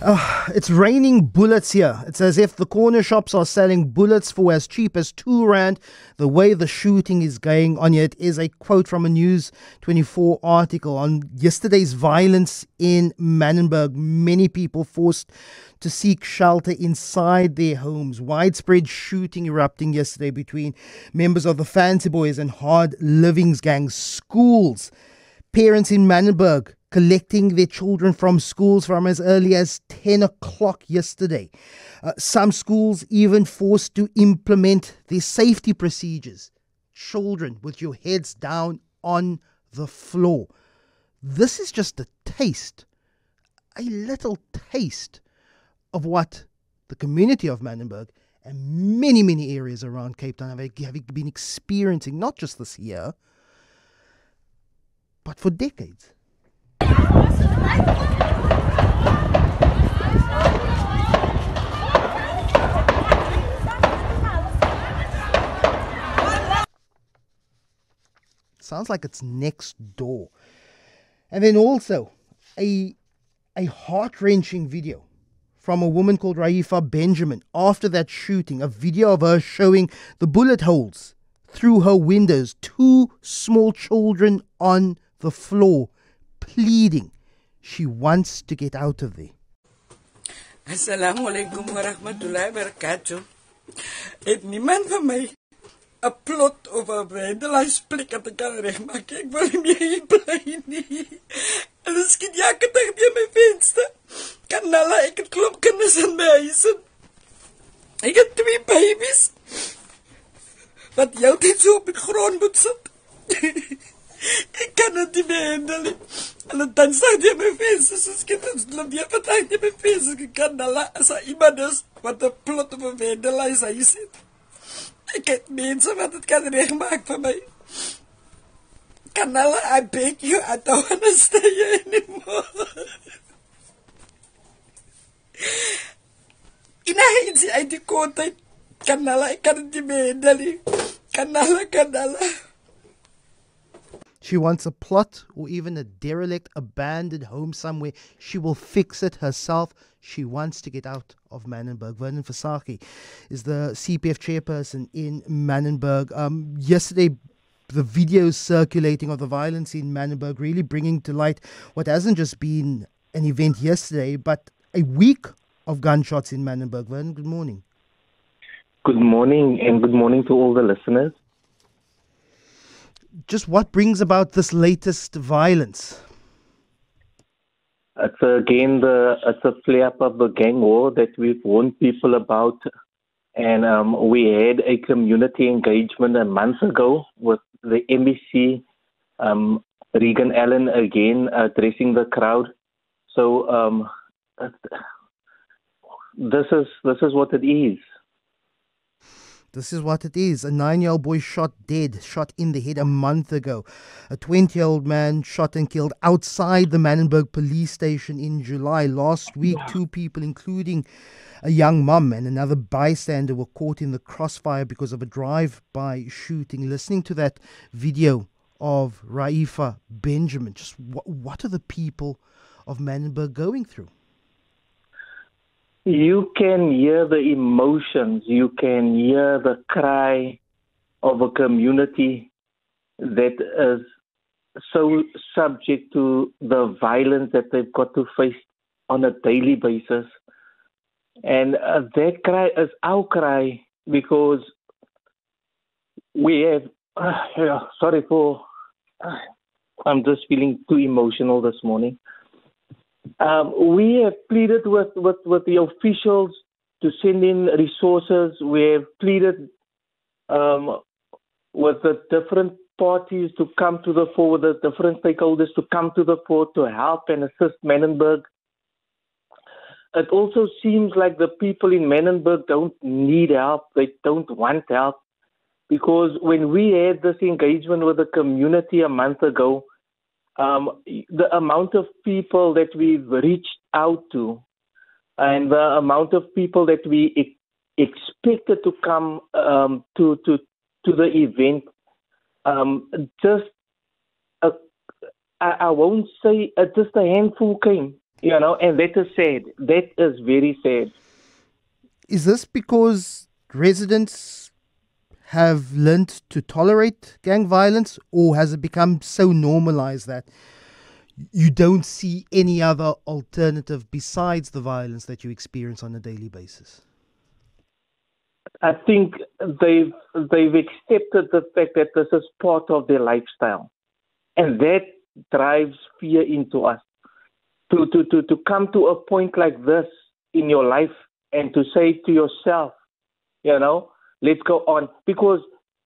It's raining bullets here. It's as if the corner shops are selling bullets for as cheap as two rand. The way the shooting is going on yet is a quote from a News 24 article on yesterday's violence in Manenberg. Many people forced to seek shelter inside their homes. Widespread shooting erupting yesterday between members of the Fancy Boys and Hard Livings gangs. Schools, parents in Manenberg collecting their children from schools from as early as 10 o'clock yesterday. Uh, some schools even forced to implement their safety procedures. Children with your heads down on the floor. This is just a taste, a little taste of what the community of Manenberg and many, many areas around Cape Town have, have been experiencing, not just this year, but for decades. Sounds like it's next door. And then also a a heart-wrenching video from a woman called Raeefah Benjamin after that shooting, a video of her showing the bullet holes through her windows, two small children on the floor pleading she wants to get out of there. Assalamu alaikum wa rahmatullahi wa barakatuh. Het niemand van my 'n plot of 'n vandalisme plek at ek kan regmaak. Ek wil nie meer hier bly nie. Hulle skiet elke dag deur my venster. Kan hulle ek het klop kinders in my huis. Ek het twee babies. Wat dit so op die grond moet sit. ek kan dit nie meer handle nie. Hulle dan sê jy my venster so skiet ons loop jy vandag jy my venster kan hulle as iemand is wat 'n plot of 'n vandalisme hy sê. Ik heb mensen wat het kan regmaken voor mij. Canella, I beg you, I don't want to stay here anymore. Inahindi ay di kota. Canella, I can't demand dali. Canella, Canella. She wants a plot or even a derelict, abandoned home somewhere. She will fix it herself. She wants to get out of Manenberg. Vernon Visagie is the CPF chairperson in Manenberg. Um, yesterday, the videos circulating of the violence in Manenberg really bringing to light what hasn't just been an event yesterday, but a week of gunshots in Manenberg. Vernon, good morning. Good morning, and good morning to all the listeners just what brings about this latest violence? It's again the it's a flare up of the gang war that we've warned people about, and um, we had a community engagement a month ago with the MEC, um, Reagen Allen again addressing the crowd. So um, this is this is what it is. This is what it is. A nine year old boy shot dead, shot in the head a month ago. A 20 year old man shot and killed outside the Manenberg police station in July. Last week, two people, including a young mum and another bystander, were caught in the crossfire because of a drive by shooting. Listening to that video of Raeefah Benjamin, just what, what are the people of Manenberg going through? You can hear the emotions, you can hear the cry of a community that is so subject to the violence that they've got to face on a daily basis. And uh, that cry is our cry because we have, uh, sorry for, uh, I'm just feeling too emotional this morning. Um, we have pleaded with, with, with the officials to send in resources. We have pleaded um, with the different parties to come to the fore, with the different stakeholders to come to the fore to help and assist Manenberg. It also seems like the people in Manenberg don't need help, they don't want help. Because when we had this engagement with the community a month ago, um, the amount of people that we've reached out to and the amount of people that we e- expected to come um, to, to, to the event, um, just, I, I, won't say uh, just a handful came. You know, and that is sad. That is very sad. Is this because residents have learned to tolerate gang violence, or has it become so normalized that you don't see any other alternative besides the violence that you experience on a daily basis? I think they've they've accepted the fact that this is part of their lifestyle, and that drives fear into us. To to to to come to a point like this in your life and to say to yourself, you know, let's go on because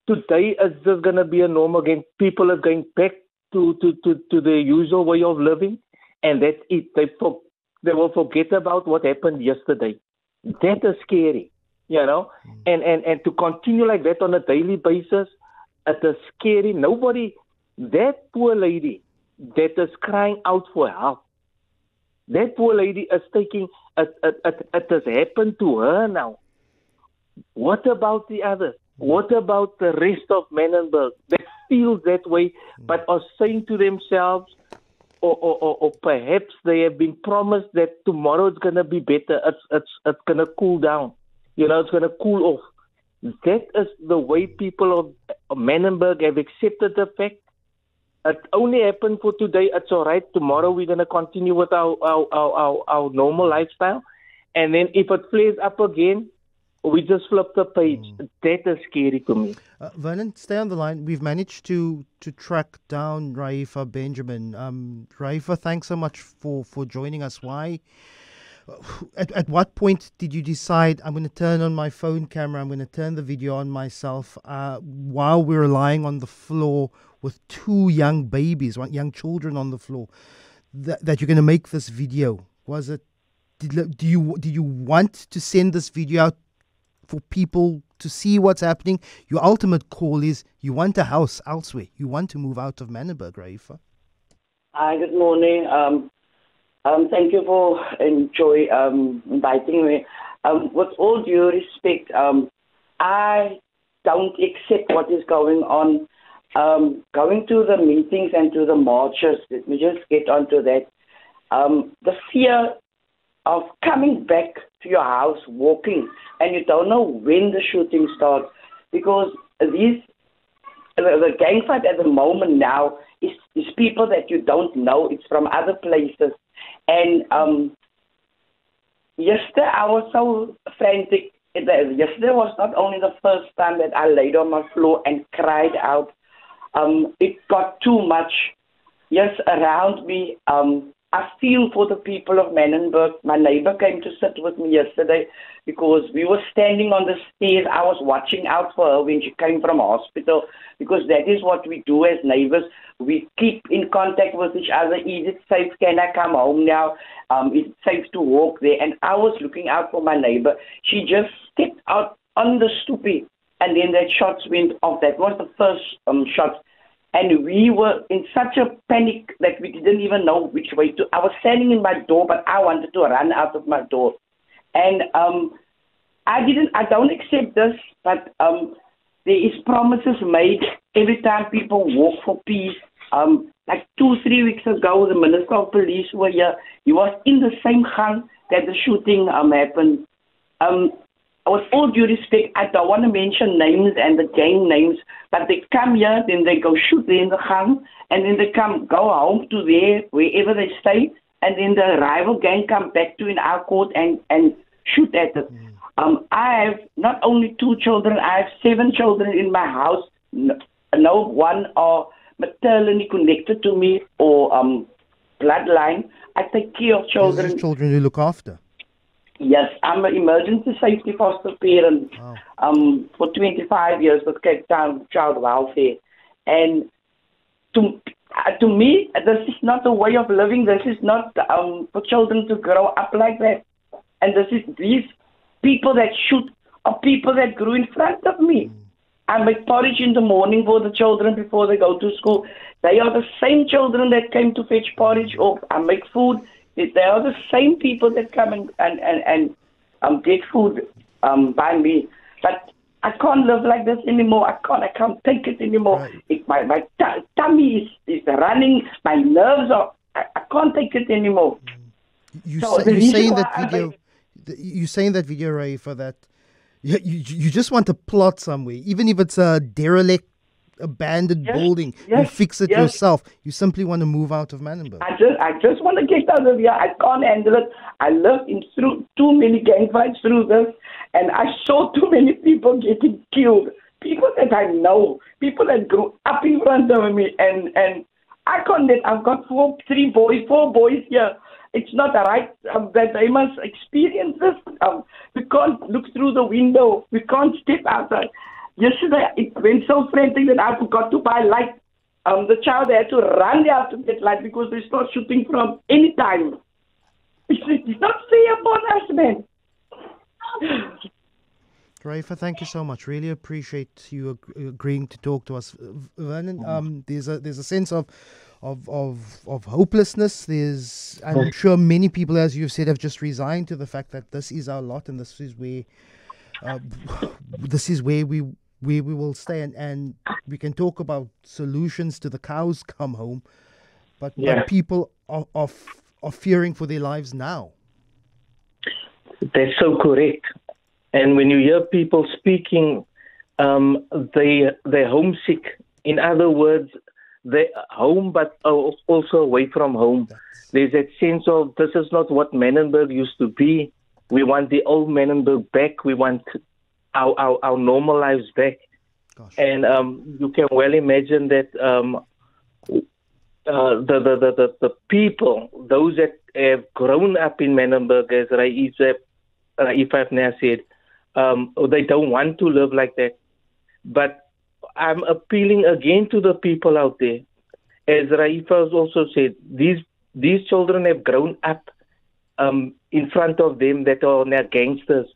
today is just gonna be a normal game. People are going back to to to to their usual way of living, and that's it. They for, they will forget about what happened yesterday. That is scary you know, mm. and, and, and to continue like that on a daily basis, it is scary. Nobody, that poor lady that is crying out for help, that poor lady is taking, it, it, it, it has happened to her now. What about the others? What about the rest of Manenberg that feel that way but are saying to themselves, or, or, or, or perhaps they have been promised that tomorrow it's going to be better, it's, it's, it's going to cool down you know, it's going to cool off. That is the way people of Manenberg have accepted the fact. It only happened for today. It's all right. Tomorrow we're going to continue with our, our, our, our, our normal lifestyle. And then if it flares up again, we just flipped the page. Mm. That is scary to me. Uh, Vernon, stay on the line. We've managed to to track down Raeefah Benjamin. Um, Raeefah, thanks so much for, for joining us. Why at, at what point did you decide I'm going to turn on my phone camera, I'm going to turn the video on myself uh, while we're lying on the floor with two young babies, young children on the floor, that, that you're going to make this video? Was it, did, do you, did you want to send this video out for people to see what's happening? Your ultimate call is you want a house elsewhere. You want to move out of Manenberg, Raeefah. Hi, good morning. Um, um, thank you for enjoy um, inviting me. Um, with all due respect, um, I don't accept what is going on. Um, going to the meetings and to the marches, let me just get onto that. Um, the fear of coming back to your house walking and you don't know when the shooting starts because these the, the gang fight at the moment now is, is people that you don't know. It's from other places. And um, yesterday I was so frantic. Yesterday was not only the first time that I laid on my floor and cried out. Um, it got too much. Yes, around me. Um, I feel for the people of Manenberg. My neighbor came to sit with me yesterday because we were standing on the stairs. I was watching out for her when she came from hospital because that is what we do as neighbors. We keep in contact with each other. Is it safe? Can I come home now? Um, is it safe to walk there? And I was looking out for my neighbor. She just stepped out on the stoopy and then that shots went off. That was the first um, shot and we were in such a panic that we didn't even know which way to. I was standing in my door, but I wanted to run out of my door, and um, I didn't. I don't accept this, but um, there is promises made every time people walk for peace. Um, like two, three weeks ago, the Minister of Police were here. He was in the same gang that the shooting um, happened. Um, with all due respect, I don't want to mention names and the gang names, but they come here, then they go shoot there in the gang, and then they come go home to there, wherever they stay, and then the rival gang come back to in our court and, and shoot at it. Mm. Um, I have not only two children, I have seven children in my house. No, no one are maternally connected to me or um, bloodline. I take care of children. children you look after. Yes, I'm an emergency safety foster parent wow. um, for 25 years with Cape Town Child Welfare. And to, uh, to me, this is not a way of living. This is not um, for children to grow up like that. And this is these people that shoot are people that grew in front of me. Mm. I make porridge in the morning for the children before they go to school. They are the same children that came to fetch porridge, or I make food they are the same people that come and and and, and um, get food um, by me. But I can't live like this anymore. I can't. I can't take it anymore. Right. It, my my t- tummy is, is running. My nerves are. I, I can't take it anymore. You so say, you're reason saying that video. like- th- You saying that video, Ray, for that. You, you you just want to plot somewhere, even if it's a derelict, abandoned Yes, building. you fix it yes. yourself. You simply want to move out of Manenberg. I just, I just want to get out of here. I can't handle it. I lived in through too many gang fights through this, and I saw too many people getting killed. People that I know, people that grew up in front of me, and and I can't. Let, I've got four, three boys, four boys here. It's not right um, that they must experience this. Um, we can't look through the window. We can't step outside. Yesterday, it went so frantic that I forgot to buy light. Um, the child had to run there to get light because they start shooting from any time. It's, it's not fair upon us, man. Rafa, thank you so much. Really appreciate you ag- agreeing to talk to us. Vernon, um, there's a there's a sense of of of of hopelessness. There's I'm sure many people, as you've said, have just resigned to the fact that this is our lot and this is where uh, this is where we where we will stay and, and we can talk about solutions to the cows come home, but, Yeah. but people are, are are fearing for their lives now. That's so correct. And when you hear people speaking, um, they they're homesick. In other words, they're home but also away from home. There's that sense of this is not what Manenberg used to be. We want the old Manenberg back. We want our our, our normal lives back. Gosh. And um, you can well imagine that um, uh, the, the, the, the, the people, those that have grown up in Manenberg, as Raif, Raif now said, um, they don't want to live like that. But I'm appealing again to the people out there. As Raif has also said, these these children have grown up um, in front of them that are now gangsters.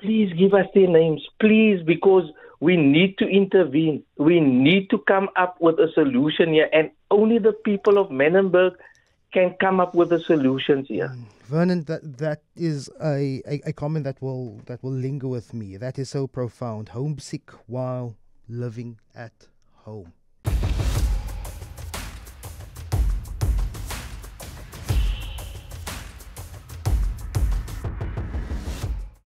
Please give us their names, please, because we need to intervene. We need to come up with a solution here, and only the people of Manenberg can come up with the solutions here. Mm. Vernon, that that is a, a, a comment that will that will linger with me. That is so profound. Homesick while living at home.